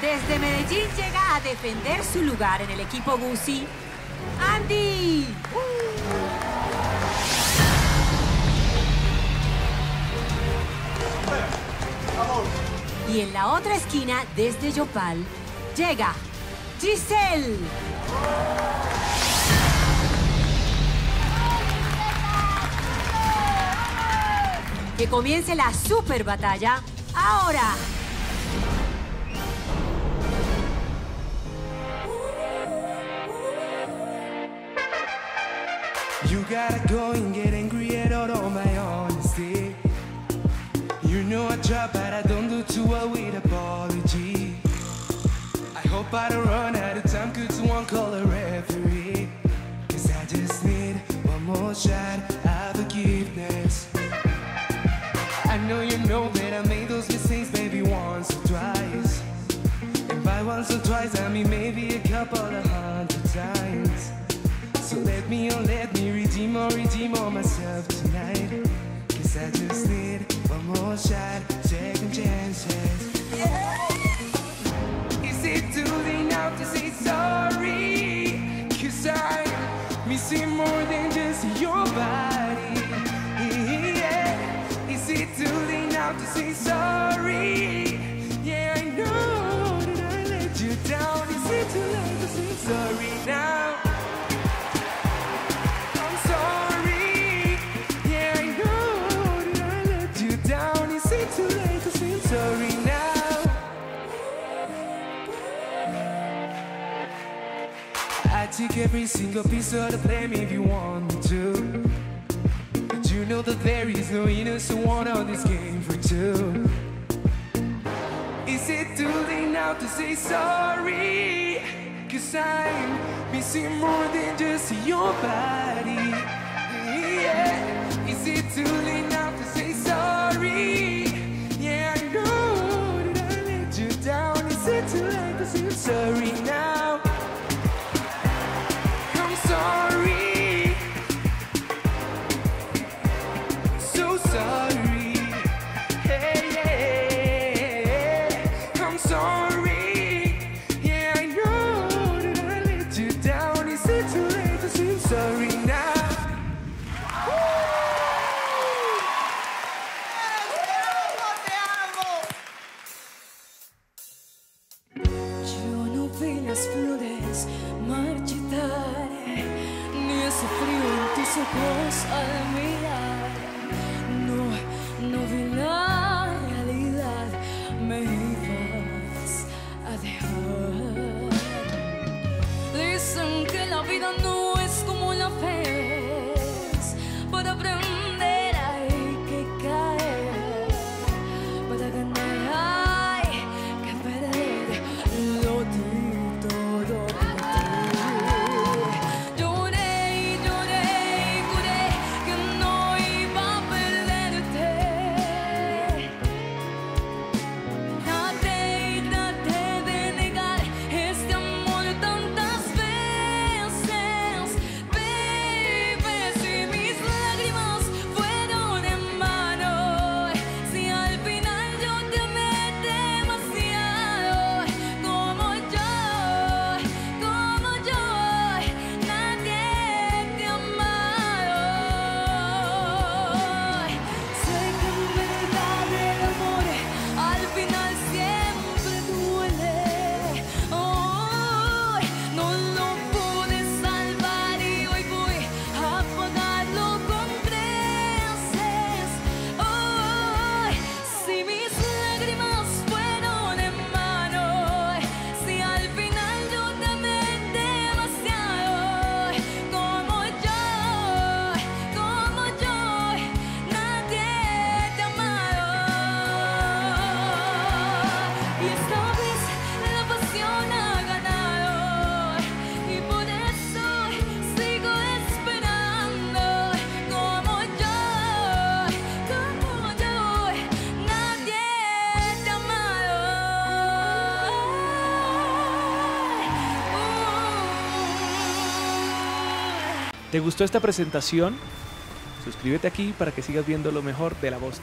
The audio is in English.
Desde Medellín llega a defender su lugar en el equipo Guzzi, Andy. Y en la otra esquina, desde Yopal, llega Giselle. Que comience la super batalla ahora. Gotta go and get angry at all, my honesty. You know I try, but I don't do too well with apology. I hope I don't run out of time, could someone call a referee? Cause I just need one more shot of forgiveness. I know you know that I made those mistakes maybe redeem or redeem on myself tonight. Cause I just need one more shot, second chances. Is it too late now to say sorry? Cause I'm missing more than just your body. Yeah. Is it too late now to say sorry? Take every single piece of the blame if you want me to. But you know that there is no innocent one on this game for two. Is it too late now to say sorry? Cause I'm missing more than just your body. Yeah. Is it too late now to say sorry? Yeah, I know that I let you down. Is it too late to say sorry now? Frío en tus ojos al ¿Te gustó esta presentación? Suscríbete aquí para que sigas viendo lo mejor de la Voz.